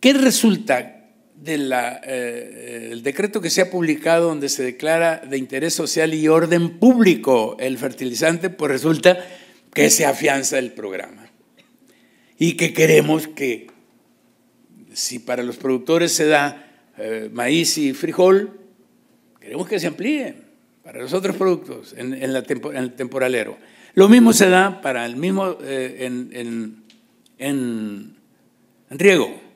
¿Qué resulta del eh, decreto que se ha publicado donde se declara de interés social y orden público el fertilizante? Pues resulta que se afianza el programa y que queremos que si para los productores se da eh, maíz y frijol, queremos que se amplíe para los otros productos en, el temporalero. Lo mismo se da para el mismo eh, en riego